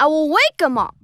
I will wake them up.